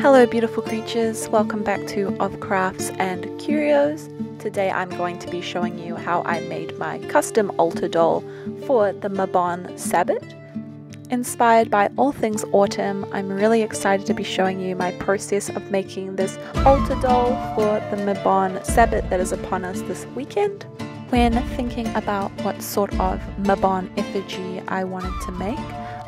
Hello beautiful creatures, welcome back to Of Crafts and Curios. Today I'm going to be showing you how I made my custom altar doll for the Mabon Sabbat. Inspired by all things autumn, I'm really excited to be showing you my process of making this altar doll for the Mabon Sabbat that is upon us this weekend. When thinking about what sort of Mabon effigy I wanted to make,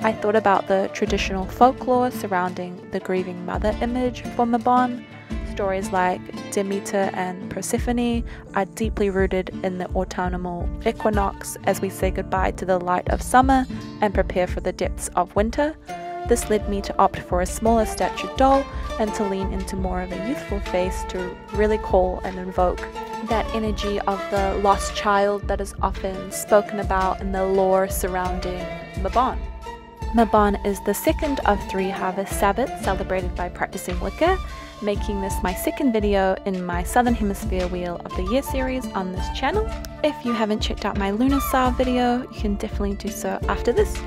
I thought about the traditional folklore surrounding the grieving mother image for Mabon. Stories like Demeter and Persephone are deeply rooted in the autumnal equinox as we say goodbye to the light of summer and prepare for the depths of winter. This led me to opt for a smaller statured doll and to lean into more of a youthful face to really call and invoke that energy of the lost child that is often spoken about in the lore surrounding Mabon. Mabon is the second of three harvest Sabbats celebrated by practicing Wicca, making this my second video in my Southern Hemisphere Wheel of the Year series on this channel. If you haven't checked out my Lughnasadh video, you can definitely do so after this.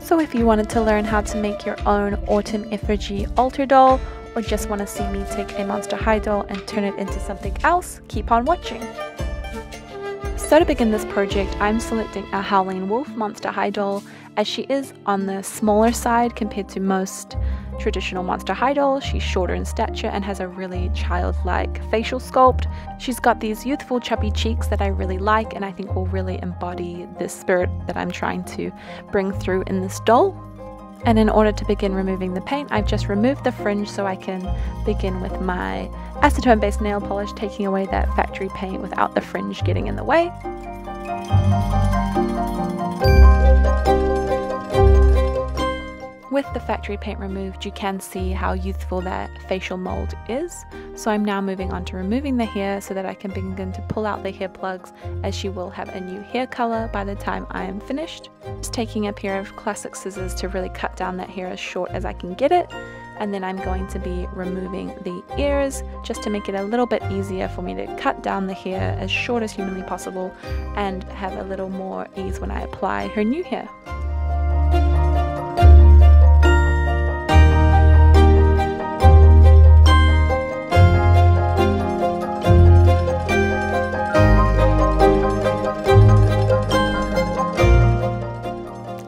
So if you wanted to learn how to make your own autumn effigy altar doll, or just want to see me take a Monster High doll and turn it into something else, keep on watching. So to begin this project, I'm selecting a Howleen Wolf Monster High doll as she is on the smaller side compared to most traditional Monster High dolls. She's shorter in stature and has a really childlike facial sculpt. She's got these youthful chubby cheeks that I really like and I think will really embody the spirit that I'm trying to bring through in this doll. And in order to begin removing the paint, I've just removed the fringe so I can begin with my acetone based nail polish, taking away that factory paint without the fringe getting in the way. With the factory paint removed, you can see how youthful that facial mold is. So I'm now moving on to removing the hair so that I can begin to pull out the hair plugs as she will have a new hair color by the time I am finished. Just taking a pair of classic scissors to really cut down that hair as short as I can get it. And then I'm going to be removing the ears just to make it a little bit easier for me to cut down the hair as short as humanly possible and have a little more ease when I apply her new hair.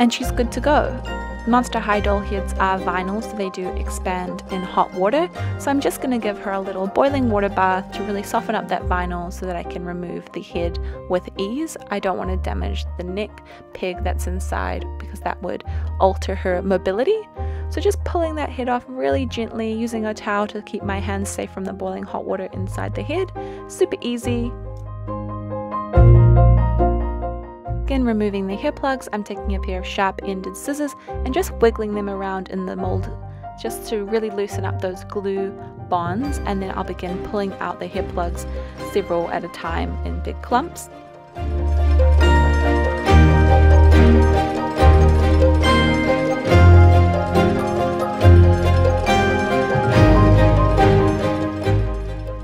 And she's good to go. Monster High doll heads are vinyl, so they do expand in hot water. So I'm just going to give her a little boiling water bath to really soften up that vinyl so that I can remove the head with ease. I don't want to damage the neck peg that's inside because that would alter her mobility. So just pulling that head off really gently, using a towel to keep my hands safe from the boiling hot water inside the head. Super easy, Removing the hair plugs, I'm taking a pair of sharp-ended scissors and just wiggling them around in the mold just to really loosen up those glue bonds and then I'll begin pulling out the hair plugs several at a time in big clumps.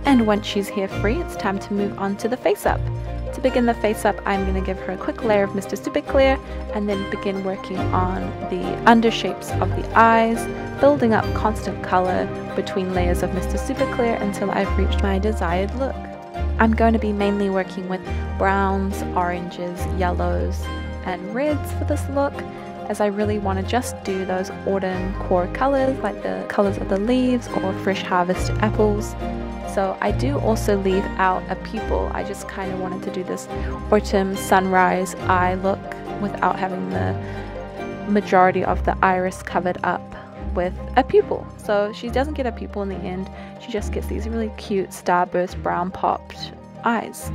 And once she's hair free, it's time to move on to the face up. To begin the face up, I'm going to give her a quick layer of Mr. Super Clear and then begin working on the undershapes of the eyes, building up constant color between layers of Mr. Super Clear until I've reached my desired look. I'm going to be mainly working with browns, oranges, yellows, and reds for this look as I really want to just do those autumn core colors like the colors of the leaves or fresh harvest apples so I do also leave out a pupil. I just kind of wanted to do this autumn sunrise eye look without having the majority of the iris covered up with a pupil. So she doesn't get a pupil in the end, she just gets these really cute starburst brown popped eyes.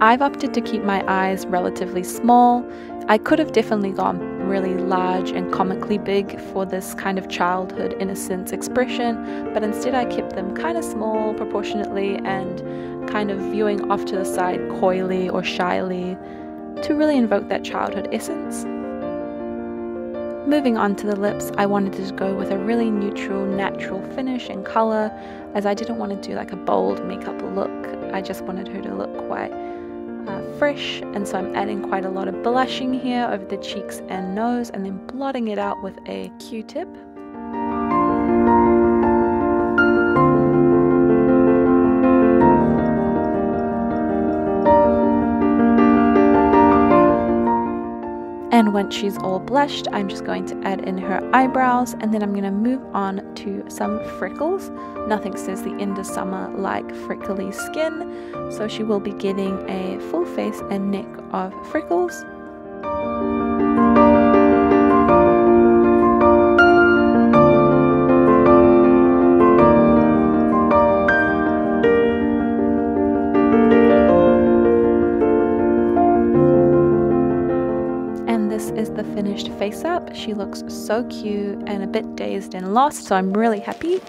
I've opted to keep my eyes relatively small. I could have definitely gone really large and comically big for this kind of childhood innocence expression, but instead I kept them kind of small proportionately and kind of viewing off to the side coyly or shyly to really invoke that childhood essence. Moving on to the lips, I wanted to go with a really neutral, natural finish and colour as I didn't want to do like a bold makeup look. I just wanted her to look quite uh, fresh and so I'm adding quite a lot of blushing here over the cheeks and nose and then blotting it out with a q-tip once she's all blushed, I'm just going to add in her eyebrows and then I'm going to move on to some freckles. Nothing says the end of summer like freckly skin, so she will be getting a full face and neck of freckles. Finished face up. She looks so cute and a bit dazed and lost, so I'm really happy.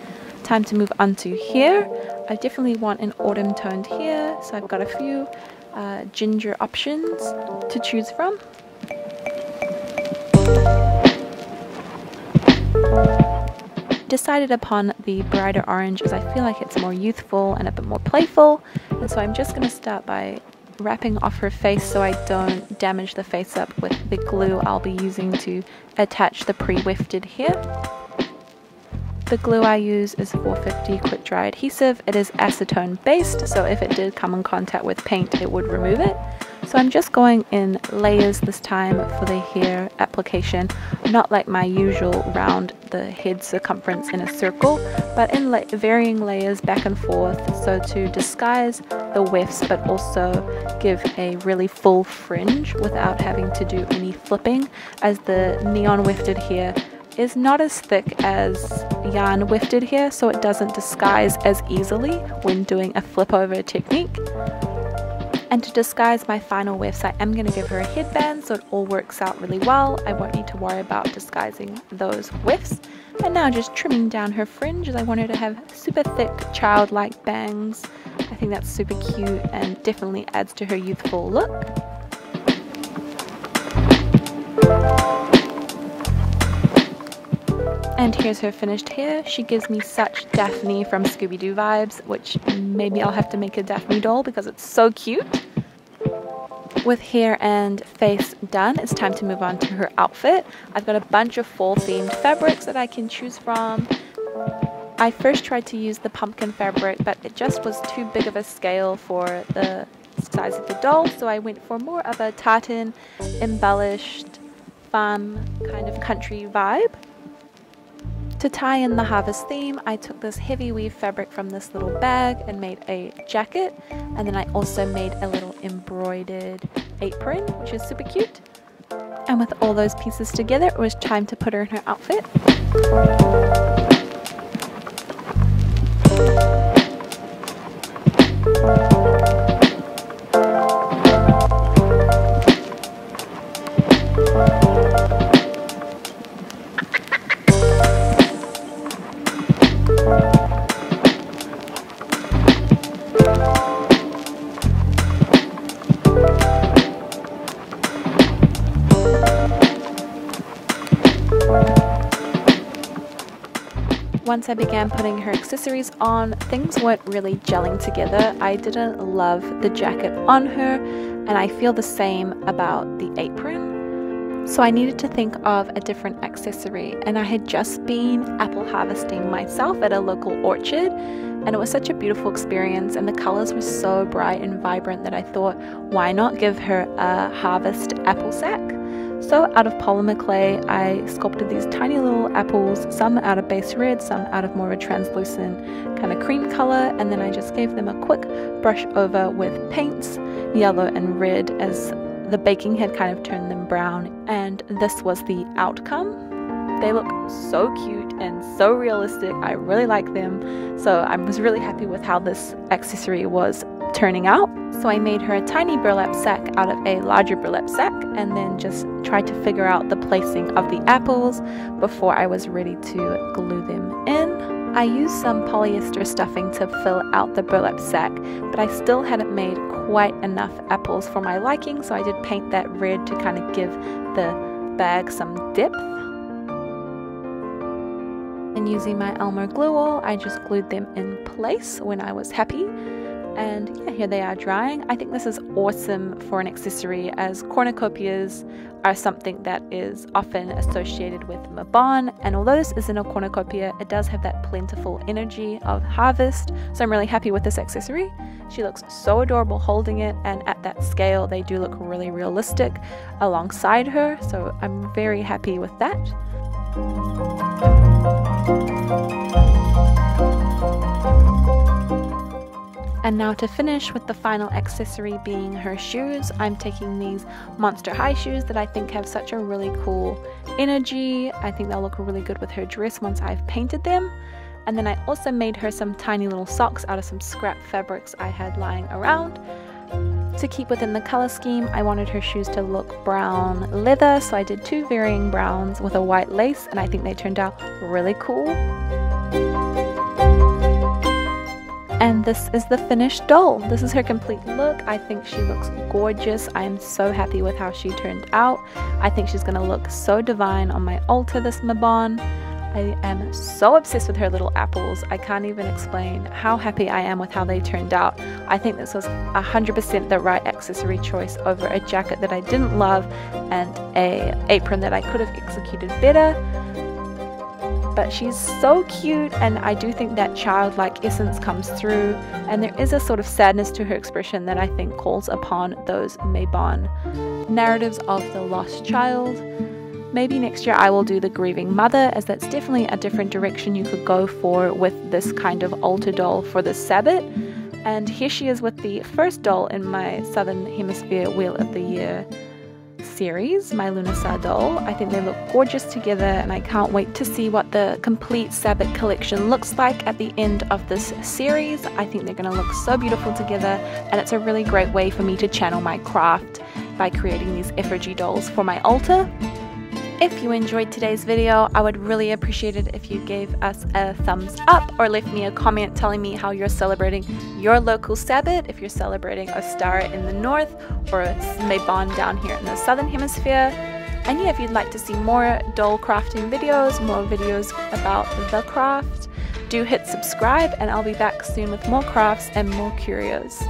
Time to move on to hair. I definitely want an autumn toned here, so I've got a few uh, ginger options to choose from. Decided upon the brighter orange as I feel like it's more youthful and a bit more playful, and so I'm just going to start by wrapping off her face so I don't damage the face up with the glue I'll be using to attach the pre-wefted hair. The glue I use is 450 quick dry adhesive. It is acetone based so if it did come in contact with paint it would remove it. So I'm just going in layers this time for the hair application, not like my usual round the head circumference in a circle, but in la varying layers back and forth so to disguise the wefts but also give a really full fringe without having to do any flipping as the neon wefted hair is not as thick as yarn wefted here so it doesn't disguise as easily when doing a flip over technique. And to disguise my final wefts, I am going to give her a headband so it all works out really well. I won't need to worry about disguising those wefts. And now just trimming down her fringe as I want her to have super thick childlike bangs. I think that's super cute and definitely adds to her youthful look. And here's her finished hair. She gives me such Daphne from Scooby-Doo vibes, which maybe I'll have to make a Daphne doll because it's so cute. With hair and face done, it's time to move on to her outfit. I've got a bunch of fall themed fabrics that I can choose from. I first tried to use the pumpkin fabric, but it just was too big of a scale for the size of the doll, so I went for more of a tartan, embellished, fun, kind of country vibe. To tie in the harvest theme, I took this heavy weave fabric from this little bag and made a jacket. And then I also made a little embroidered apron, which is super cute. And with all those pieces together, it was time to put her in her outfit. Once I began putting her accessories on, things weren't really gelling together. I didn't love the jacket on her, and I feel the same about the apron. So I needed to think of a different accessory, and I had just been apple harvesting myself at a local orchard, and it was such a beautiful experience, and the colors were so bright and vibrant that I thought, why not give her a harvest apple sack? So out of polymer clay, I sculpted these tiny little apples, some out of base red, some out of more of a translucent kind of cream color, and then I just gave them a quick brush over with paints, yellow and red, as the baking had kind of turned them brown, and this was the outcome. They look so cute and so realistic. I really like them. So I was really happy with how this accessory was turning out. So I made her a tiny burlap sack out of a larger burlap sack and then just tried to figure out the placing of the apples before I was ready to glue them in. I used some polyester stuffing to fill out the burlap sack, but I still hadn't made quite enough apples for my liking, so I did paint that red to kind of give the bag some depth. And using my Elmer Glue-All, I just glued them in place when I was happy. And yeah, here they are drying. I think this is awesome for an accessory as cornucopias are something that is often associated with Mabon. And although this isn't a cornucopia, it does have that plentiful energy of harvest. So I'm really happy with this accessory. She looks so adorable holding it, and at that scale, they do look really realistic alongside her. So I'm very happy with that. And now to finish with the final accessory being her shoes, I'm taking these Monster High shoes that I think have such a really cool energy. I think they'll look really good with her dress once I've painted them. And then I also made her some tiny little socks out of some scrap fabrics I had lying around. To keep within the color scheme, I wanted her shoes to look brown leather, so I did two varying browns with a white lace, and I think they turned out really cool. And this is the finished doll. This is her complete look. I think she looks gorgeous. I am so happy with how she turned out. I think she's going to look so divine on my altar this Mabon. I am so obsessed with her little apples. I can't even explain how happy I am with how they turned out. I think this was 100% the right accessory choice over a jacket that I didn't love and a apron that I could have executed better but she's so cute and I do think that childlike essence comes through and there is a sort of sadness to her expression that I think calls upon those Mabon narratives of the lost child. Maybe next year I will do the grieving mother as that's definitely a different direction you could go for with this kind of altar doll for the Sabbat. And here she is with the first doll in my Southern Hemisphere Wheel of the Year series, my Lughnasadh doll. I think they look gorgeous together and I can't wait to see what the complete Sabbat collection looks like at the end of this series. I think they're going to look so beautiful together and it's a really great way for me to channel my craft by creating these effigy dolls for my altar. If you enjoyed today's video, I would really appreciate it if you gave us a thumbs up or left me a comment telling me how you're celebrating your local Sabbath, if you're celebrating Ostara in the north or a Mabon down here in the southern hemisphere. And yeah, if you'd like to see more doll crafting videos, more videos about the craft, do hit subscribe and I'll be back soon with more crafts and more curios.